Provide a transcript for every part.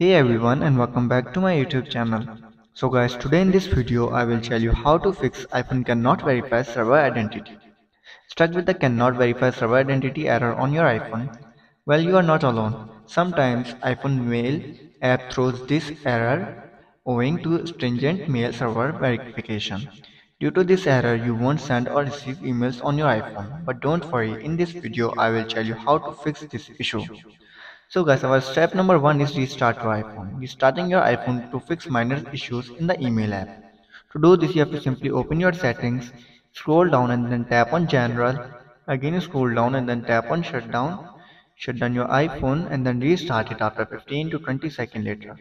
Hey everyone and welcome back to my YouTube channel. So guys today in this video I will tell you how to fix iPhone cannot verify server identity. Stuck with the cannot verify server identity error on your iPhone? Well you are not alone. Sometimes iPhone mail app throws this error owing to stringent mail server verification. Due to this error you won't send or receive emails on your iPhone. But don't worry in this video I will tell you how to fix this issue. So guys, our step number one is restart your iPhone. Restarting your iPhone to fix minor issues in the email app. To do this, you have to simply open your settings, scroll down and then tap on general. Again scroll down and then tap on shutdown. Shut down your iPhone and then restart it after 15 to 20 seconds later.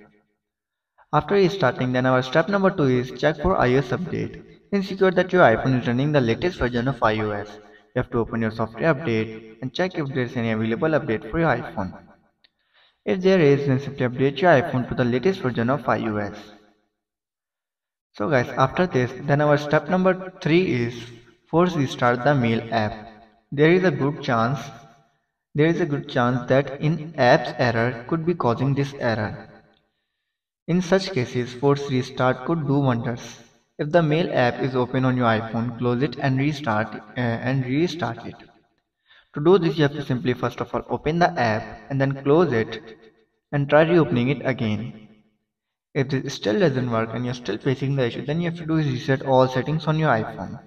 After restarting, then our step number 2 is check for iOS update. Ensure that your iPhone is running the latest version of iOS. You have to open your software update and check if there is any available update for your iPhone. If there is, then simply update your iPhone to the latest version of iOS. So guys, after this, then our step number 3 is force restart the mail app. There is a good chance there is a good chance that in app's error could be causing this error. In such cases, force restart could do wonders. If the mail app is open on your iPhone, close it and restart uh, and restart it. To do this you have to simply first of all open the app and then close it and try reopening it again. If this still doesn't work and you're still facing the issue then you have to do is reset all settings on your iPhone.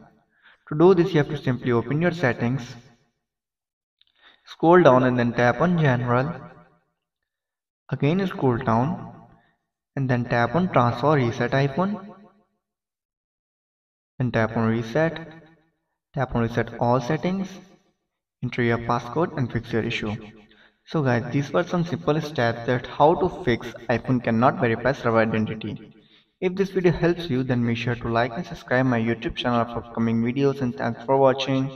To do this you have to simply open your settings, scroll down and then tap on general, again scroll down and then tap on transfer reset iPhone and tap on reset, tap on reset all settings enter your passcode and fix your issue. So guys, these were some simple steps that how to fix iPhone cannot verify server identity. If this video helps you then make sure to like and subscribe my YouTube channel for upcoming videos and thanks for watching.